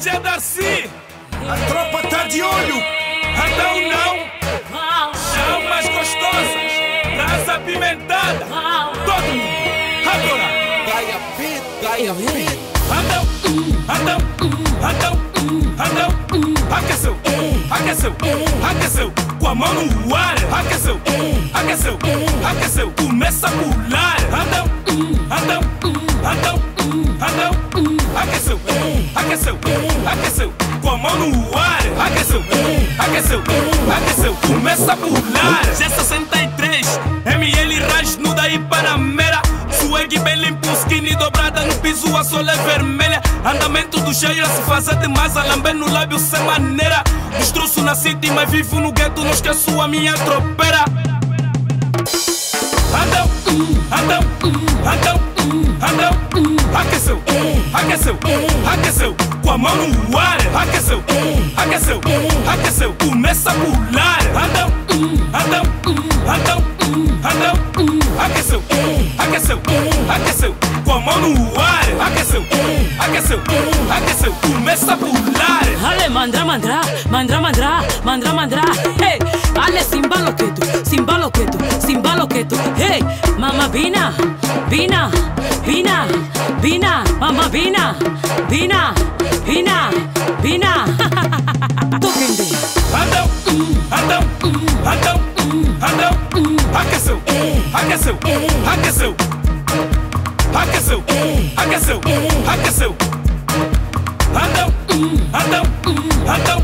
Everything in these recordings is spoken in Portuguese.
DJ Darcy, A tropa tá de olho. então não, chão mais gostosas, brasa apimentada, todo mundo, agora. Gaia Beat, Gaia Beat. Andão, andão, andão, andão, aqueceu, aqueceu, aqueceu, com a mão no ar, aqueceu, aqueceu, aqueceu, começa a pular, andão, andão, andão, andão, aqueceu, aqueceu, aqueceu, com a mão no ar, aqueceu, aqueceu, aqueceu, começa a pular, G63, ML Raj no daí Panamera. Swag bem limpo, skinny dobrada no piso, a sola é vermelha. Andamento do cheio a se fazer demais, a lamber no lábio sem maneira. Destruço na city, mas vivo no gueto, não esqueço a minha tropeira. Andão, andão, andão, andão, aqueceu, aqueceu, aqueceu, com a mão no ar, aqueceu, aqueceu, aqueceu, começa a pular. Andão, andão, andão, andão, aqueceu, aqueceu, aqueceu, com a mão no ar, aqueceu, aqueceu, aqueceu, começa a pular. Ale mandra mandra, mandra mandra, mandra mandra. Hey, ale simbalo ketu, simbalo ketu, simbalo ketu. Hey, mama vina, vina, vina, vina, mama vina, vina, vina, vina. Toquende. Andão, andão, andão, andão, aqueceu, aqueceu, aqueceu, aqueceu, aqueceu, aqueceu. Andão, andão, andão,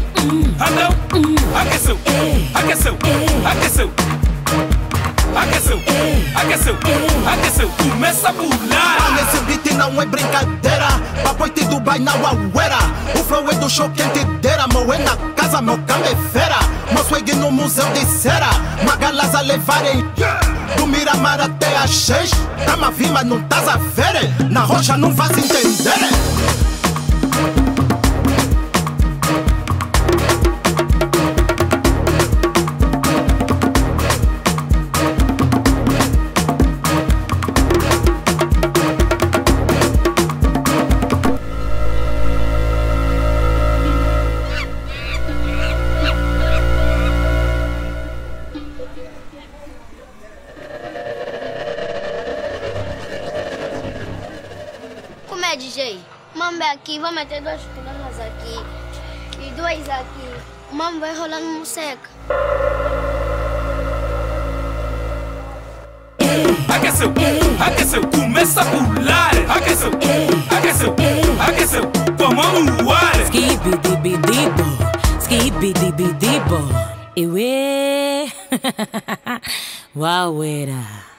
andão, aqueceu, aqueceu, aqueceu. Aqueceu, aqueceu, aqueceu, começa a pular. Ah, nesse beat não é brincadeira. Papo de Dubai na Uauera. O flow é do show quentedeira Mo é na casa, meu cama é fera. Mo swag no museu de cera. Magalas a levarem Do Miramar até a seis Tama vima não tás a ver Na rocha não faz entender é, DJ? Mambo é aqui, vou meter duas colunas aqui e duas aqui. O mambo vai rolando música. aqueceu, aqueceu, começa a pular, aqueceu, aqueceu, aqueceu, mão no ar. Skibidibidibo, skibidibidibo. Ewe. Wauera.